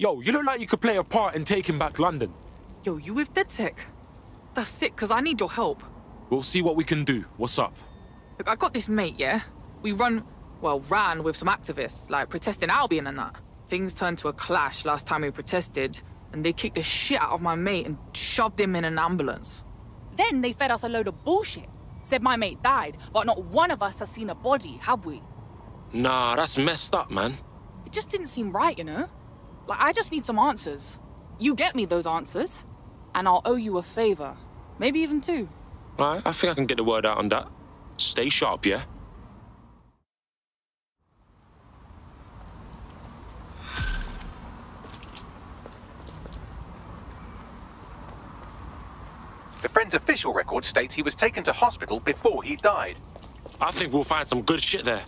Yo, you look like you could play a part in taking back London. Yo, you with DedSec? That's sick, because I need your help. We'll see what we can do. What's up? Look, I got this mate, yeah? We run, well, ran with some activists, like protesting Albion and that. Things turned to a clash last time we protested, and they kicked the shit out of my mate and shoved him in an ambulance. Then they fed us a load of bullshit. Said my mate died, but not one of us has seen a body, have we? Nah, that's messed up, man. It just didn't seem right, you know? Like, I just need some answers. You get me those answers, and I'll owe you a favor. Maybe even two. Right, I think I can get the word out on that. Stay sharp, yeah? The friend's official record states he was taken to hospital before he died. I think we'll find some good shit there.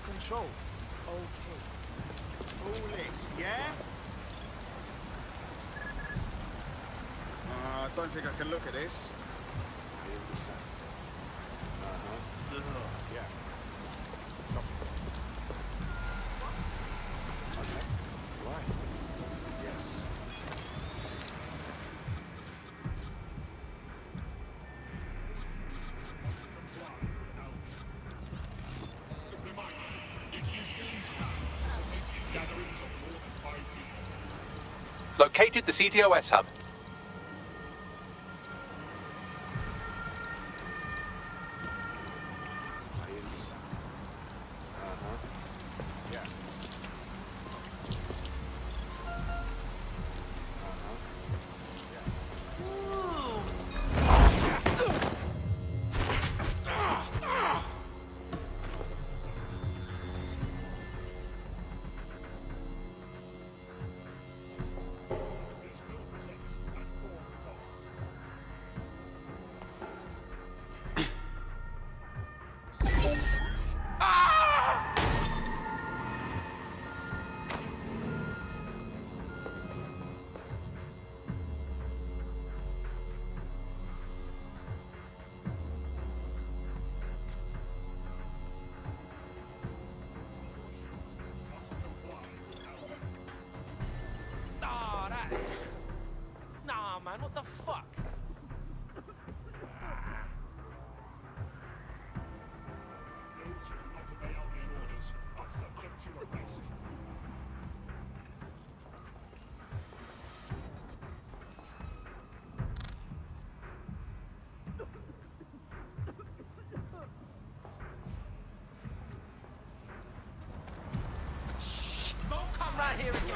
Control. It's okay. All it, yeah? Uh, I don't think I can look at this. Uh-huh. Yeah. Located the CTOS hub.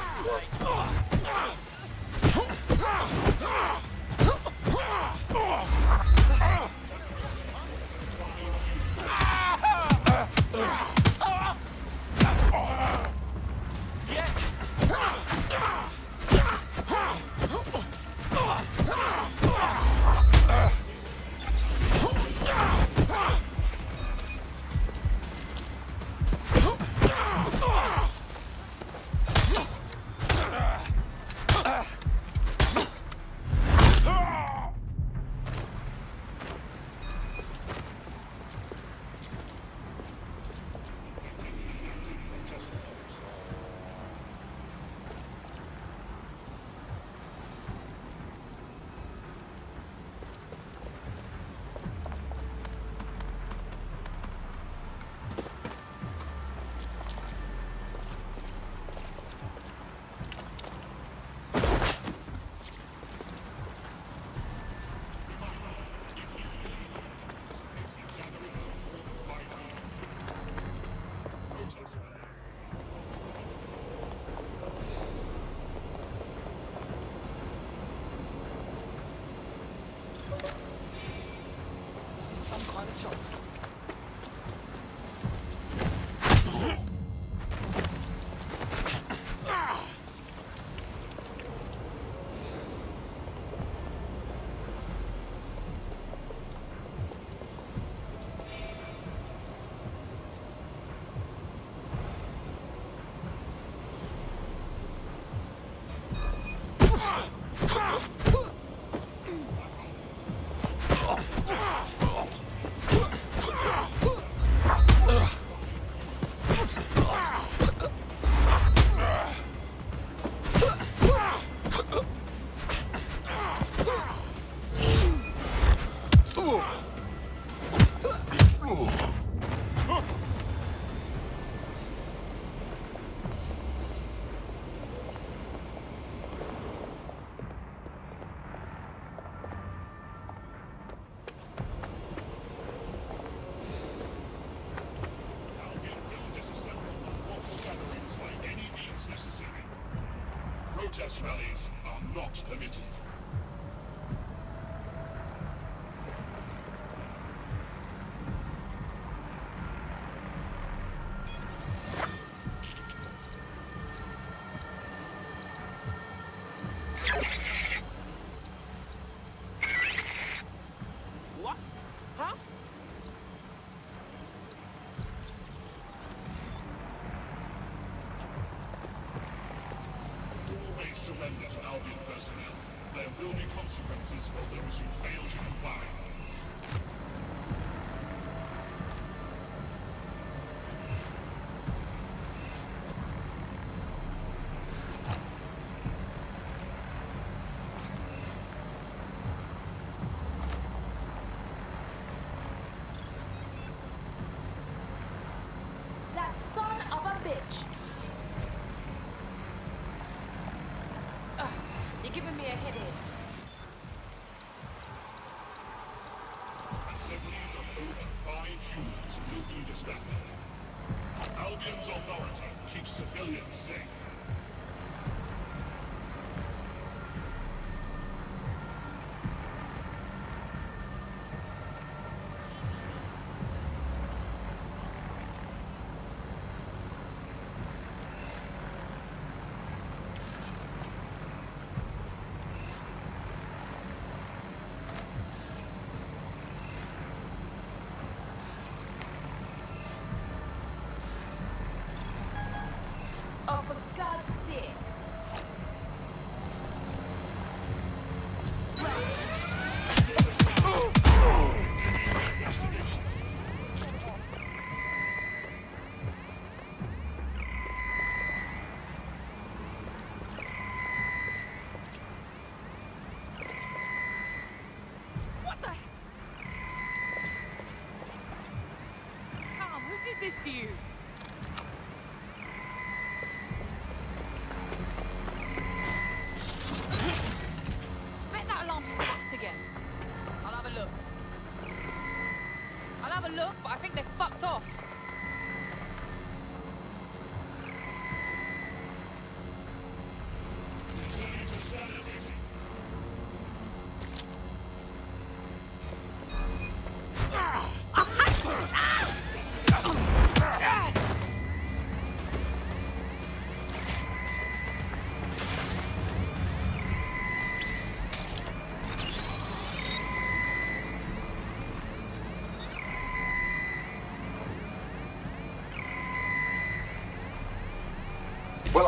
Round surrender to Albion personnel. There will be consequences for those who fail to comply. That son of a bitch. Ugh, you're giving me a headache. Assemblies of over five humans will be disbanded. Albion's authority keeps civilians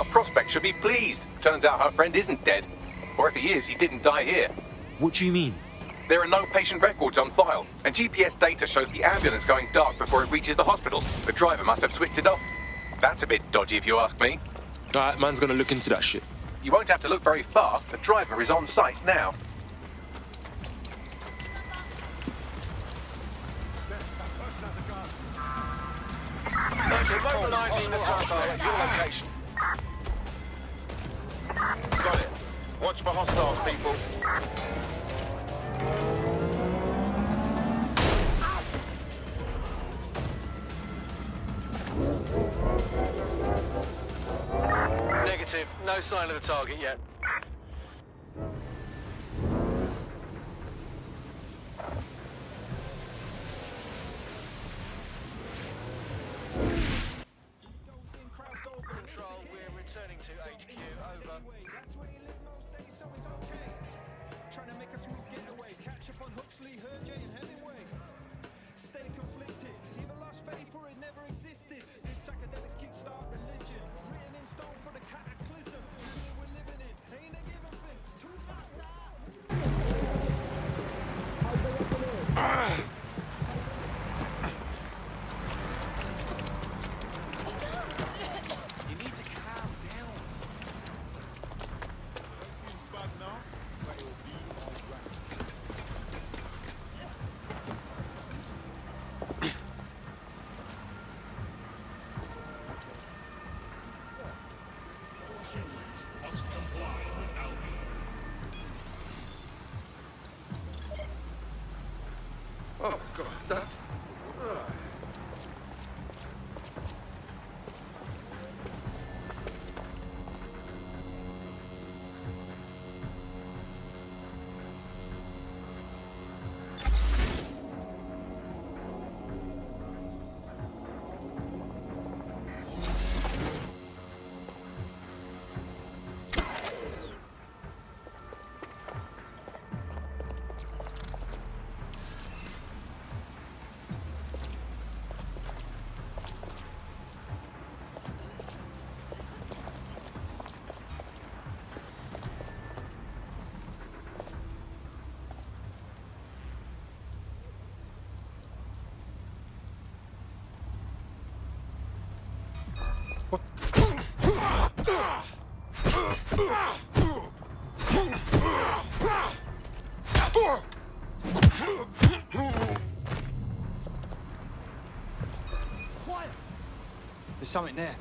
prospect should be pleased. Turns out her friend isn't dead. Or if he is, he didn't die here. What do you mean? There are no patient records on file, and GPS data shows the ambulance going dark before it reaches the hospital. The driver must have switched it off. That's a bit dodgy if you ask me. Alright, man's gonna look into that shit. You won't have to look very far. The driver is on site now. Mobilizing the suspect at your location. Watch for hostiles, people. Negative. No sign of the target yet. Oh, God, that... There's something there.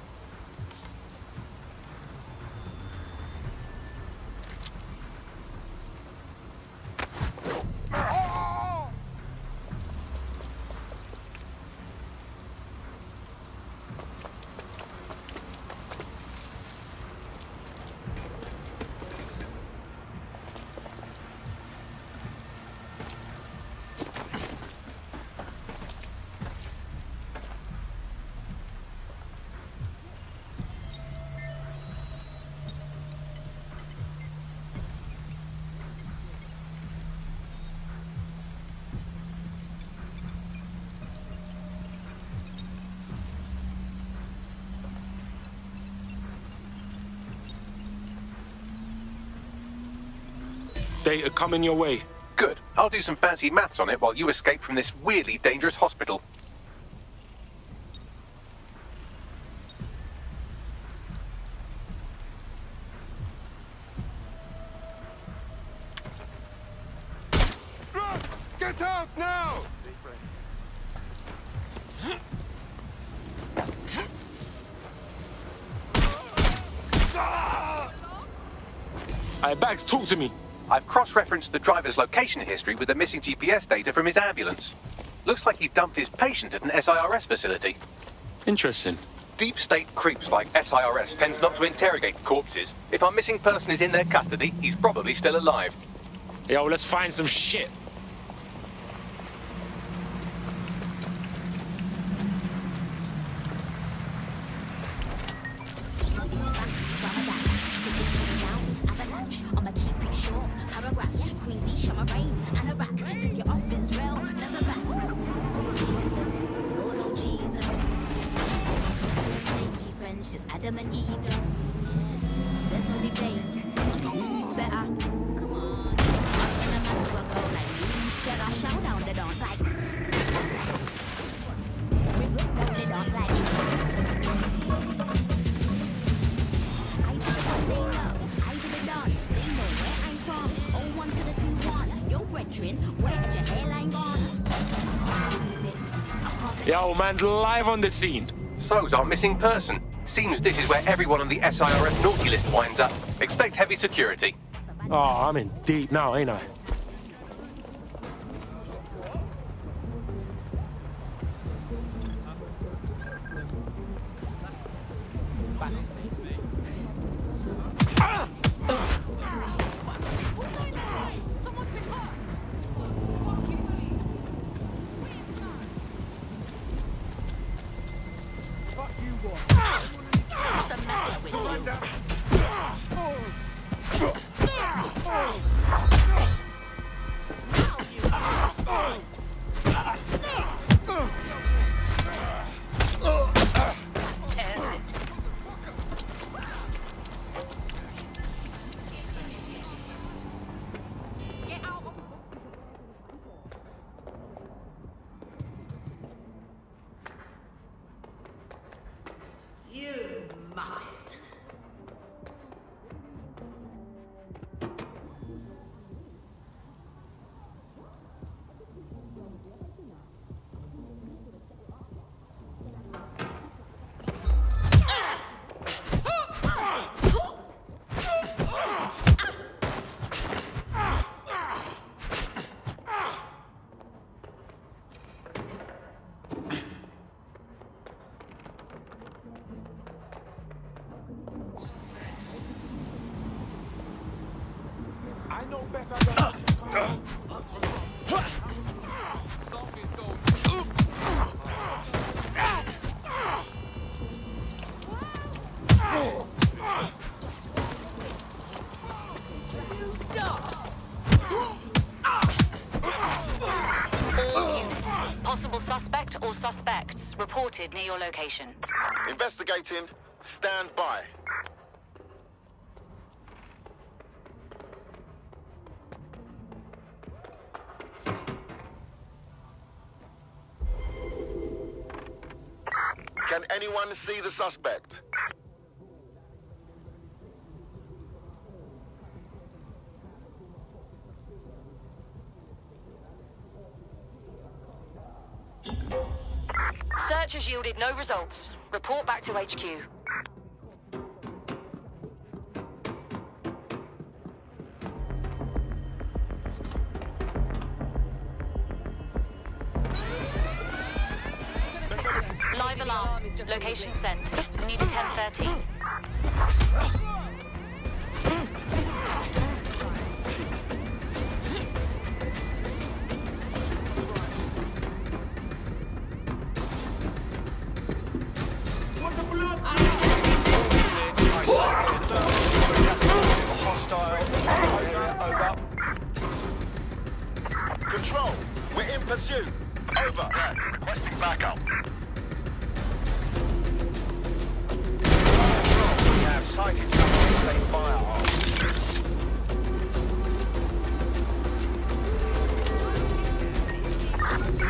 Data coming your way. Good. I'll do some fancy maths on it while you escape from this weirdly dangerous hospital. Run! Get out now! Hey, Bags, talk to me. I've cross-referenced the driver's location history with the missing GPS data from his ambulance. Looks like he dumped his patient at an SIRS facility. Interesting. Deep state creeps like SIRS tend not to interrogate corpses. If our missing person is in their custody, he's probably still alive. Yo, let's find some shit. Yo, man's live on the scene. So's our missing person. Seems this is where everyone on the SIRS naughty list winds up. Expect heavy security. Oh, I'm in deep now, ain't? I suspect or suspects reported near your location. Investigating. Stand by. Suspect? Search has yielded no results. Report back to HQ. Live alarm. Location sent. Need a 1013. Control, we're in pursuit. Over. Requesting backup. Sighted.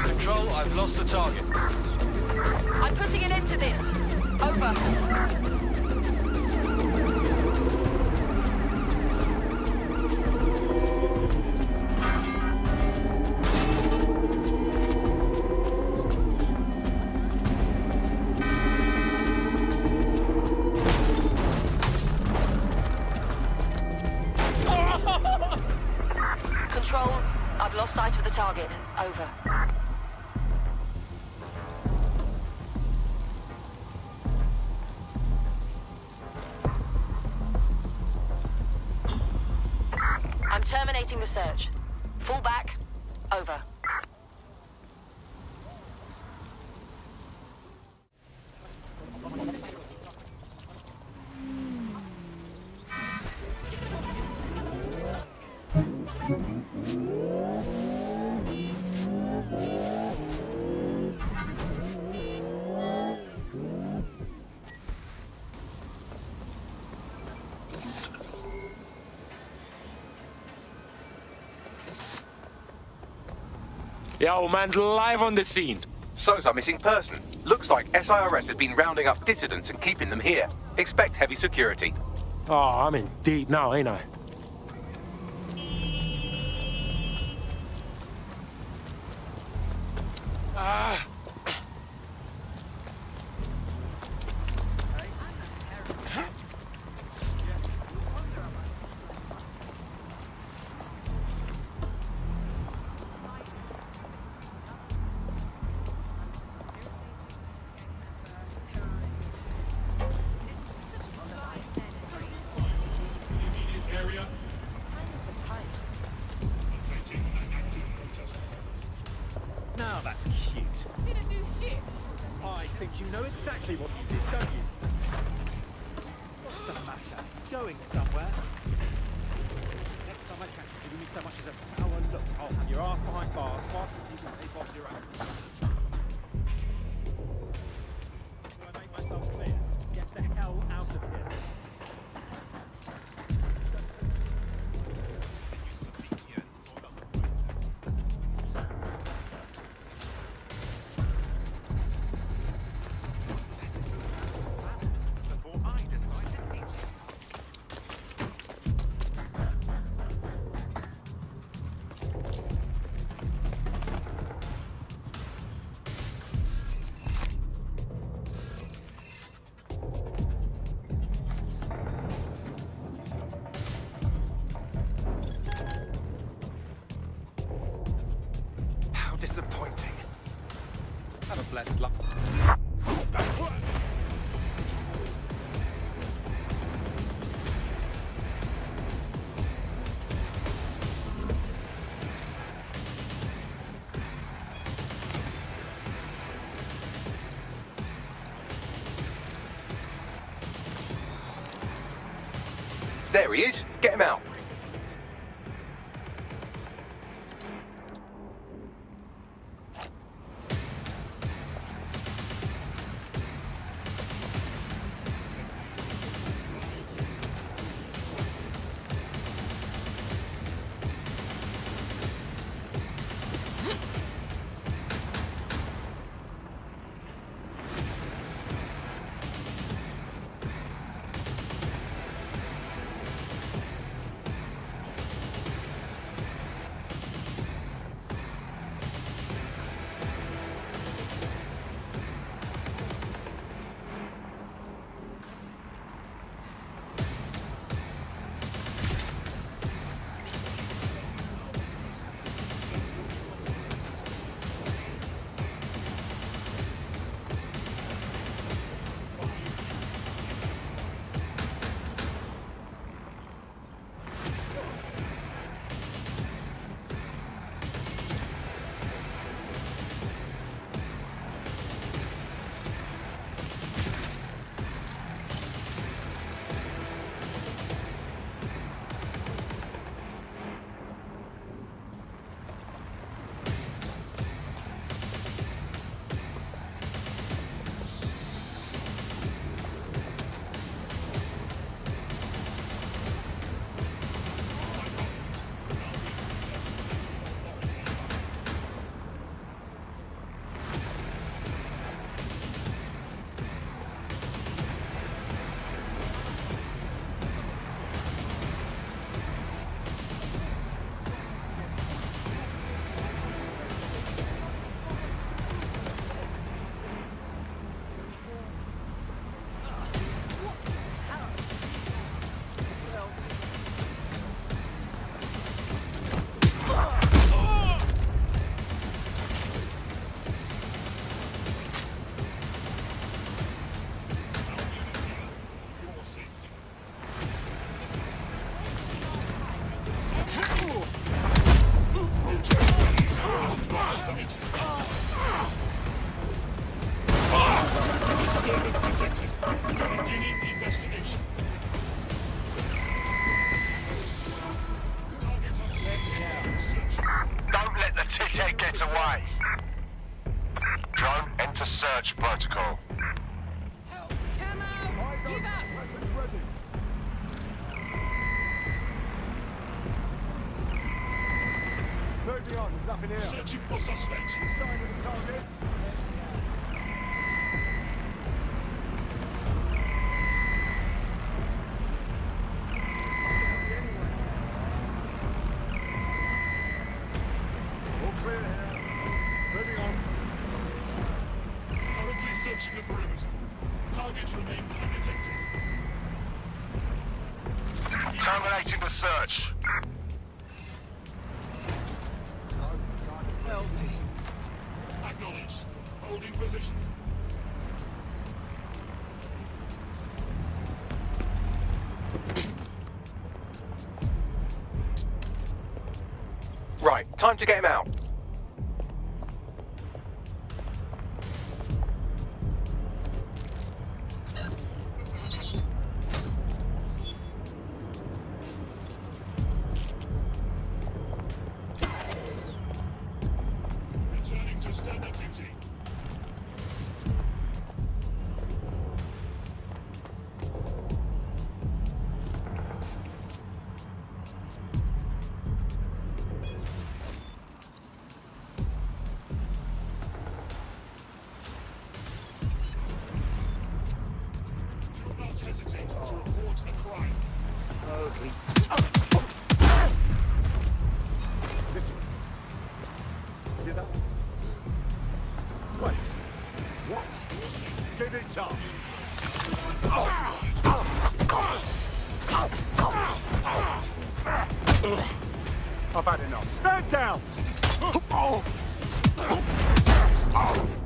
Control, I've lost the target. I'm putting an end to this. Over. I'm the search. Fall back. Over. Yeah, old man's live on the scene. So's our missing person. Looks like SIRS has been rounding up dissidents and keeping them here. Expect heavy security. Oh, I'm in deep now, ain't I? Going somewhere? Next time I catch you giving me so much as a sour look, I'll have your ass behind bars faster than you can say Bob your There he is. Get him out. Drone, enter search protocol. Move beyond, there's nothing here. Searching for suspect. Sign of the target. Time to get him out. I've had enough. Stand down! both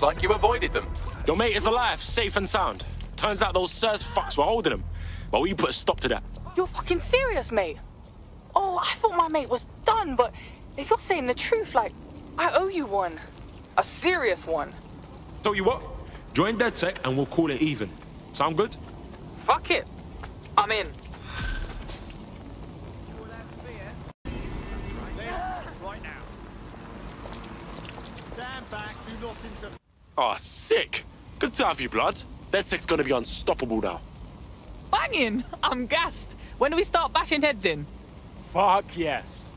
Looks like you avoided them. Your mate is alive, safe and sound. Turns out those sirs fucks were holding him. Well, you put a stop to that. You're fucking serious, mate? Oh, I thought my mate was done, but if you're saying the truth, like, I owe you one. A serious one. Tell you what, join DedSec and we'll call it even. Sound good? Fuck it. I'm in. Right now. Stand back, do not interfere. Oh, sick. Good to have you, blood. DedSec's gonna be unstoppable now. Banging! I'm gassed. When do we start bashing heads in? Fuck yes.